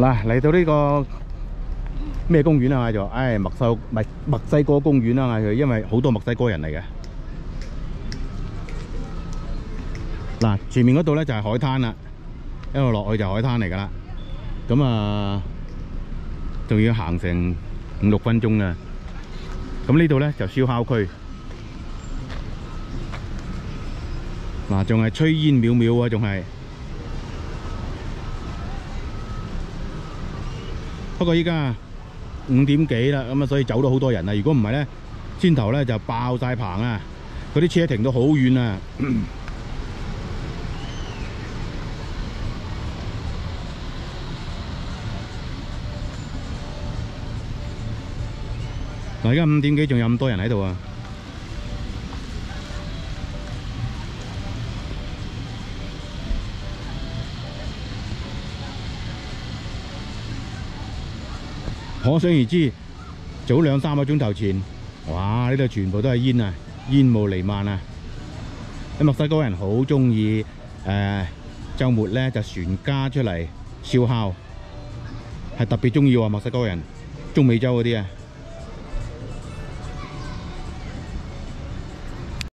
嗱，嚟到呢個咩公園啊？嗌做，唉，墨西咪墨西哥公園啦，嗌佢，因為好多墨西哥人嚟嘅。嗱，前面嗰度咧就係海灘啦，一路落去就海灘嚟噶啦。咁啊，仲要行成五六分鐘啊。咁呢度咧就燒烤區。嗱，仲係炊煙裊裊啊，仲係。不過依家五點幾啦，咁啊，所以走咗好多人啊。如果唔係咧，先頭咧就爆晒棚啊！嗰啲車停到好遠啊！嗱，而家五點幾仲有咁多人喺度啊！可想而知，早兩三個鐘頭前，哇！呢度全部都係煙啊，煙霧瀰漫啊！墨西哥人好中意誒週末咧就全家出嚟燒烤，係特別中意喎墨西哥人，中美洲嗰啲啊〜